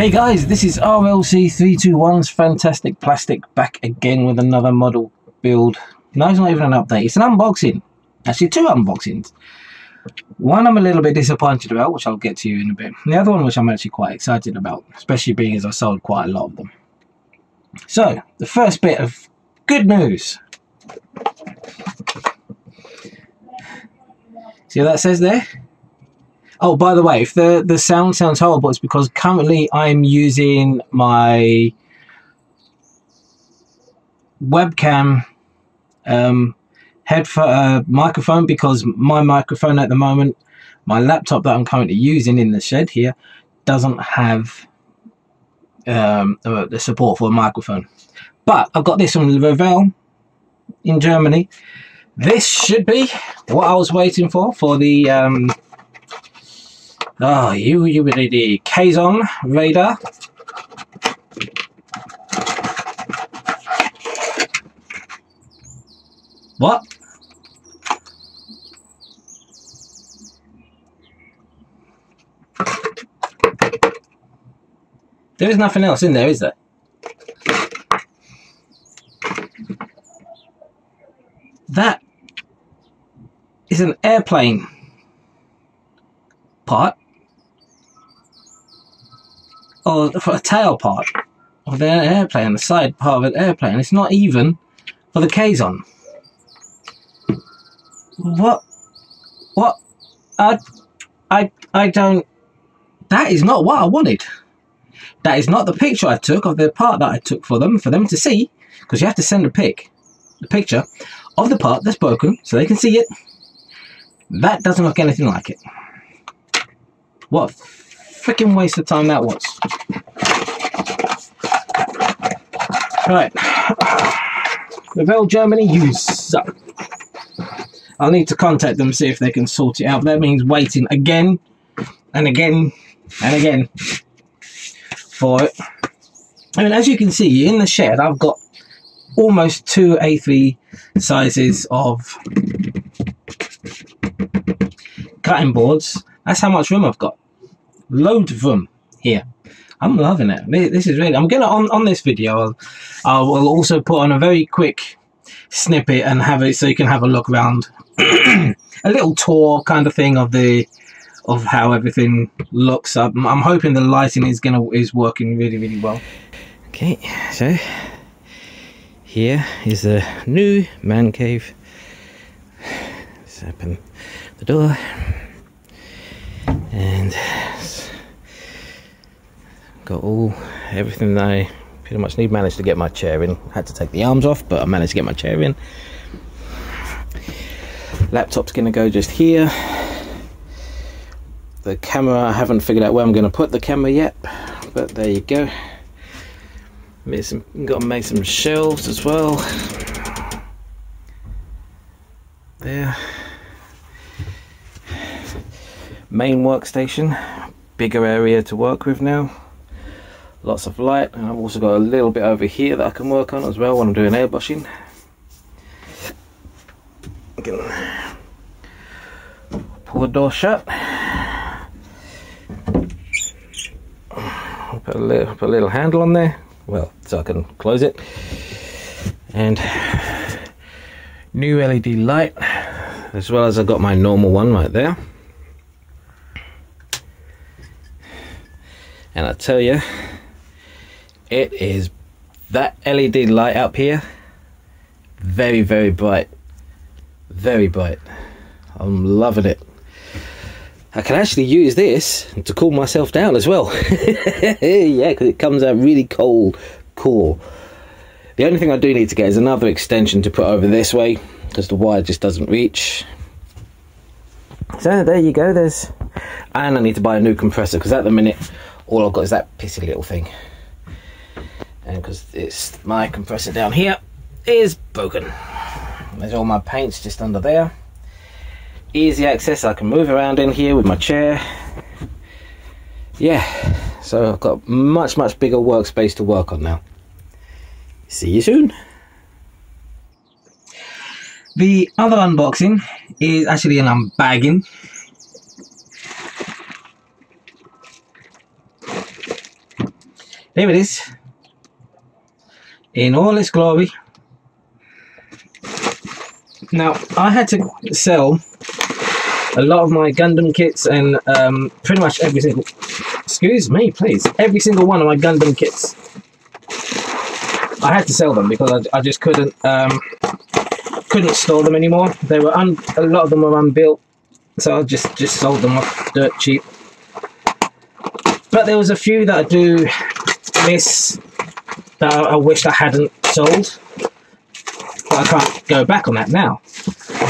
Hey guys, this is RLC321's Fantastic Plastic back again with another model build. No, it's not even an update, it's an unboxing. Actually, two unboxings. One I'm a little bit disappointed about, which I'll get to you in a bit. The other one, which I'm actually quite excited about, especially being as I sold quite a lot of them. So, the first bit of good news. See what that says there? Oh, by the way, if the, the sound sounds horrible, it's because currently I'm using my webcam um, headphone uh, microphone because my microphone at the moment, my laptop that I'm currently using in the shed here, doesn't have um, the support for a microphone. But I've got this from Revell in Germany. This should be what I was waiting for for the um, Oh, you, you the Kazon Raider. What? There is nothing else in there, is there? That is an airplane part or for a tail part of the airplane, the side part of an airplane. It's not even for the Kazon. What? What? I, I, I don't. That is not what I wanted. That is not the picture I took of the part that I took for them, for them to see, because you have to send a pic, the picture of the part that's broken, so they can see it. That doesn't look anything like it. What freaking waste of time that was. Right. Revell Germany, you suck. I'll need to contact them see if they can sort it out. That means waiting again and again and again for it. I mean, as you can see, in the shed, I've got almost two A3 sizes of cutting boards. That's how much room I've got loads of them here. I'm loving it. This is really. I'm gonna on on this video. I'll, I will also put on a very quick snippet and have it so you can have a look around, a little tour kind of thing of the of how everything looks. I'm, I'm hoping the lighting is gonna is working really really well. Okay, so here is the new man cave. Let's open the door and got all everything I pretty much need. Managed to get my chair in. Had to take the arms off, but I managed to get my chair in. Laptop's gonna go just here. The camera, I haven't figured out where I'm gonna put the camera yet, but there you go. Made some, got to make some shelves as well. There. Main workstation, bigger area to work with now lots of light and I've also got a little bit over here that I can work on as well when I'm doing airbrushing. Pull the door shut. Put a, little, put a little handle on there well so I can close it. And new LED light as well as I've got my normal one right there. And I tell you it is that LED light up here very very bright. Very bright. I'm loving it. I can actually use this to cool myself down as well. Yeah because it comes out really cold cool. The only thing I do need to get is another extension to put over this way because the wire just doesn't reach. So there you go there's and I need to buy a new compressor because at the minute all I've got is that pissy little thing and because it's my compressor down here is broken. There's all my paints just under there. Easy access I can move around in here with my chair. Yeah so I've got much much bigger workspace to work on now. See you soon. The other unboxing is actually an unbagging. Here it is in all its glory. Now, I had to sell a lot of my Gundam kits and um, pretty much every single, excuse me, please, every single one of my Gundam kits. I had to sell them because I, I just couldn't um, couldn't store them anymore. They were un, a lot of them were unbuilt, so I just just sold them off dirt cheap. But there was a few that I do miss that I, I wished I hadn't sold. But I can't go back on that now.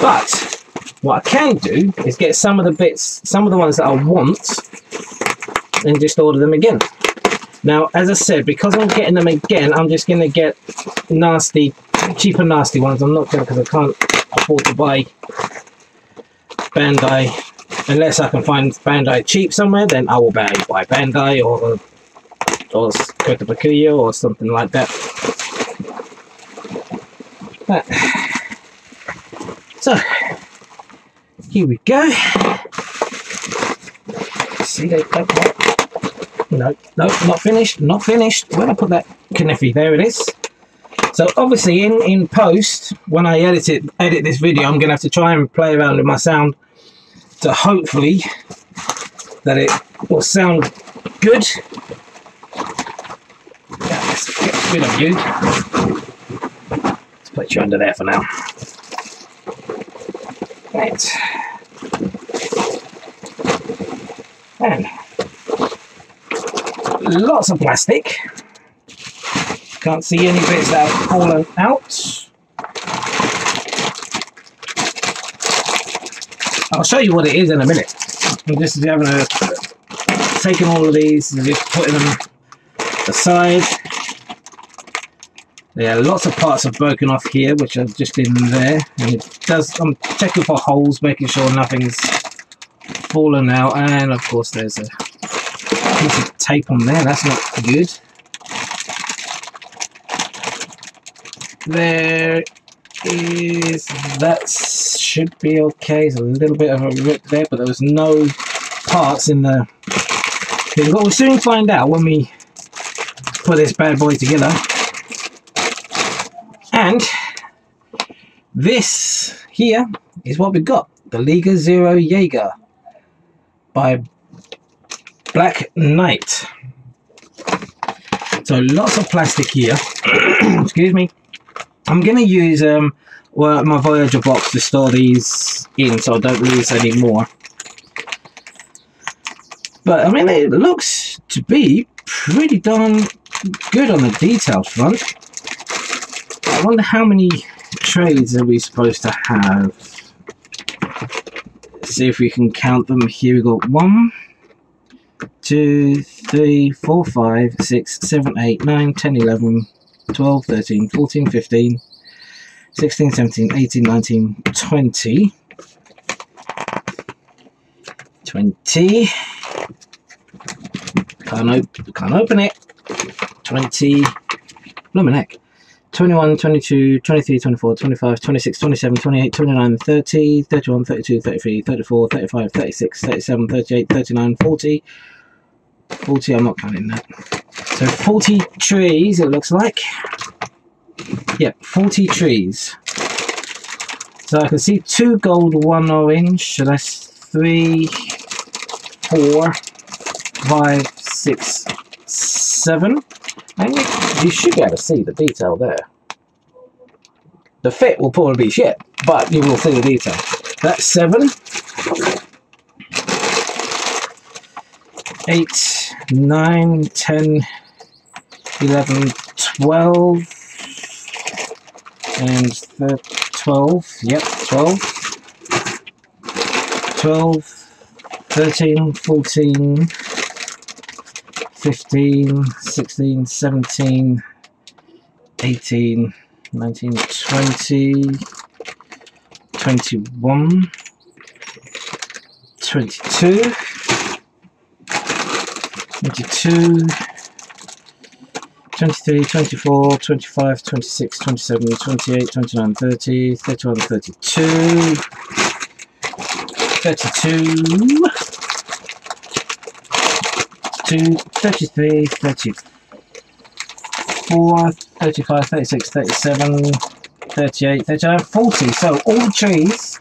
But what I can do is get some of the bits, some of the ones that I want, and just order them again. Now, as I said, because I'm getting them again, I'm just going to get nasty, cheaper nasty ones. I'm not going to, because I can't afford to buy Bandai. Unless I can find Bandai cheap somewhere, then I will buy, buy Bandai or or Kotobukiya or something like that. But, so, here we go. See, don't no, no, not finished, not finished. When I put that Kniffy, there it is. So obviously in, in post, when I edit it, edit this video, I'm going to have to try and play around with my sound to hopefully that it will sound good. Of you. Let's put you under there for now. Right. And lots of plastic. Can't see any bits that have fallen out. I'll show you what it is in a minute. I'm just having a taking all of these and just putting them aside. Yeah, lots of parts are broken off here, which are just in there. And it does. I'm checking for holes, making sure nothing's fallen out, and of course there's a piece of tape on there. That's not good. There is that should be okay. It's a little bit of a rip there, but there was no parts in the. But we'll soon find out when we put this bad boy together. And this here is what we've got. The Liger Zero Jager by Black Knight. So lots of plastic here. Excuse me. I'm going to use um, well, my Voyager box to store these in so I don't lose any more. But I mean, it looks to be pretty darn good on the detailed front. I wonder how many trades are we supposed to have? Let's see if we can count them. Here we go. One, two, three, four, five, six, seven, eight, nine, ten, eleven, twelve, thirteen, fourteen, fifteen, sixteen, seventeen, eighteen, nineteen, twenty. 20 can't, op can't open it 20 Luminek 21 22 23 24 25 26 27 28 29 30 31 32 33 34 35 36 37 38 39 40 40 I'm not counting that. So 40 trees it looks like. Yep 40 trees. So I can see two gold one orange. So that's three four five six seven and you, you should be able to see the detail there. The fit will probably be shit, but you will see the detail. That's seven. Eight, nine, ten, eleven, twelve, and the twelve. Yep, twelve. Twelve, thirteen, fourteen. 15, 16, 17, 18, 19, 20, 21, 22, 22, 23, 24, 25, 26, 27, 28, 29, 30, 31, 32, 32, 33, 34, 34, 35, 36, 37, 38, 39, 40. So all the trees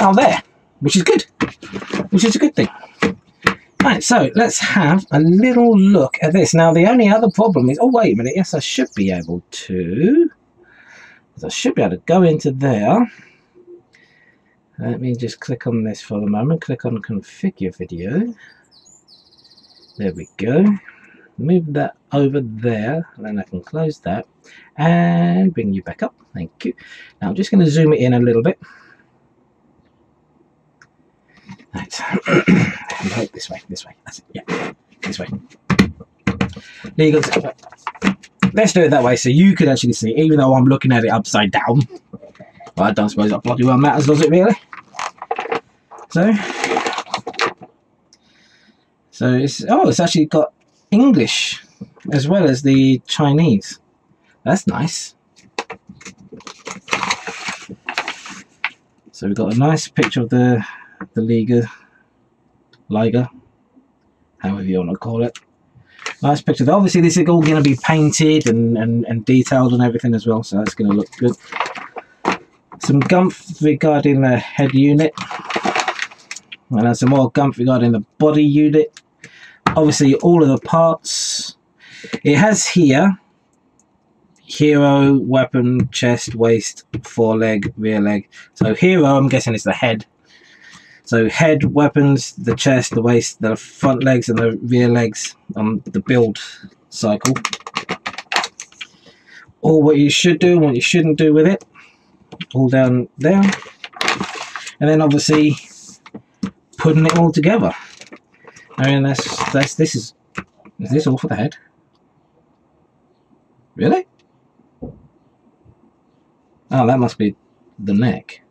are there, which is good, which is a good thing. Right, so let's have a little look at this. Now, the only other problem is, oh, wait a minute. Yes, I should be able to. I should be able to go into there. Let me just click on this for the moment. Click on configure video. There we go. Move that over there. And then I can close that and bring you back up. Thank you. Now I'm just going to zoom it in a little bit. Right. This way. This way. That's it. Yeah. This way. Legal. Let's do it that way so you can actually see, even though I'm looking at it upside down. Well, I don't suppose that bloody well matters, does it really? So, so it's oh, it's actually got English as well as the Chinese. That's nice. So we've got a nice picture of the the Liga, Liga, however you want to call it. Nice picture. Obviously, this is all going to be painted and, and, and detailed and everything as well, so that's going to look good. Some gumph regarding the head unit, and then some more gumph regarding the body unit. Obviously, all of the parts. It has here hero, weapon, chest, waist, foreleg, rear leg. So hero, I'm guessing is the head. So head, weapons, the chest, the waist, the front legs and the rear legs on the build cycle. Or what you should do and what you shouldn't do with it. All down there. And then obviously putting it all together. I mean that's that's this is is this all for the head? Really? Oh that must be the neck.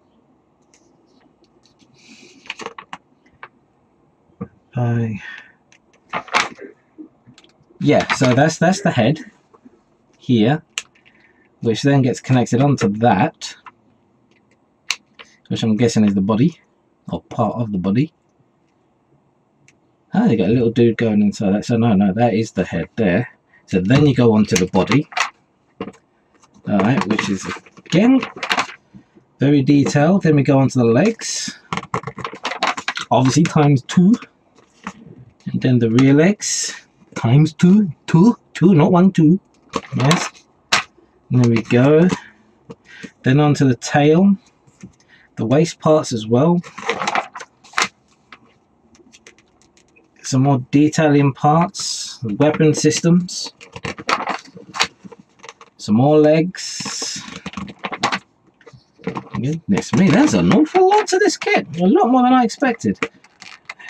I yeah, so that's that's the head here, which then gets connected onto that, which I'm guessing is the body, or part of the body. Ah, you got a little dude going inside that. So no, no, that is the head there. So then you go on to the body, all right, which is again very detailed. Then we go on to the legs, obviously times two. And then the rear legs. Times two two two not one two. Yes. There we go. Then onto the tail. The waist parts as well some more detailing parts weapon systems some more legs goodness me there's an awful lot to this kit a lot more than I expected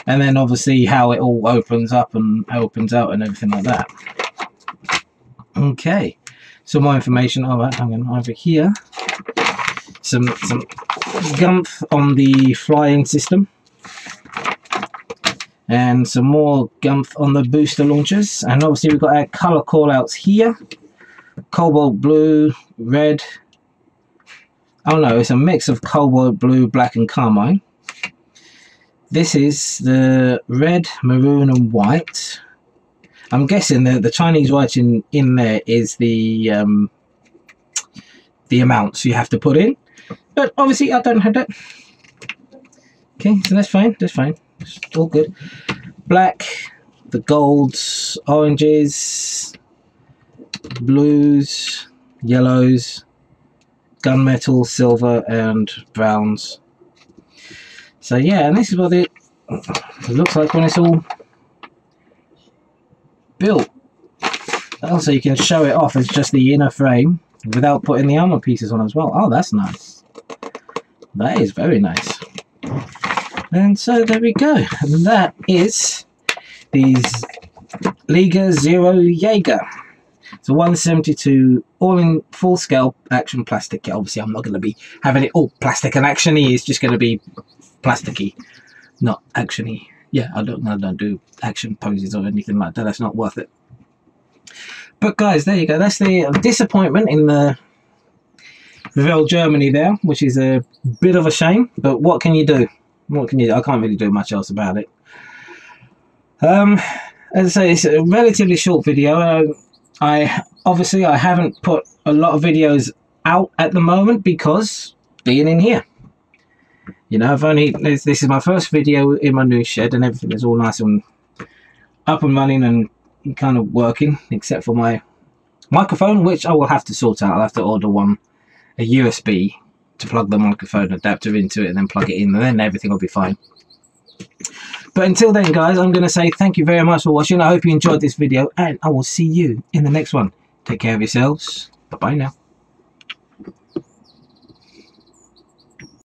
and then obviously how it all opens up and opens out and everything like that. Okay, some more information. All right, hang on over here. Some some gumph on the flying system, and some more gumph on the booster launchers. And obviously we've got our color callouts here: cobalt blue, red. Oh no, it's a mix of cobalt blue, black, and carmine. This is the red, maroon and white. I'm guessing that the Chinese writing in there is the um, the amounts you have to put in. But obviously I don't have that. Okay, so that's fine, that's fine. All good. Black, the golds, oranges, blues, yellows, gunmetal, silver and browns. So yeah, and this is what it looks like when it's all built. Also, you can show it off as just the inner frame without putting the armor pieces on as well. Oh, that's nice. That is very nice. And so there we go. And that is these Liger Zero Jager. It's a 172 all in full scale action plastic. Obviously, I'm not going to be having it all plastic and actiony. It's just going to be plasticky, not actiony. Yeah, I don't, I don't do action poses or anything like that. That's not worth it. But guys, there you go. That's the disappointment in the Revell Germany there, which is a bit of a shame. But what can you do? What can you do? I can't really do much else about it. Um, as I say, it's a relatively short video. Uh, I obviously I haven't put a lot of videos out at the moment because being in here. You know, I've only this, this is my first video in my new shed and everything is all nice and up and running and kind of working except for my microphone which I will have to sort out. I'll have to order one a USB to plug the microphone adapter into it and then plug it in and then everything will be fine. But until then, guys, I'm going to say thank you very much for watching. I hope you enjoyed this video, and I will see you in the next one. Take care of yourselves. Bye-bye now.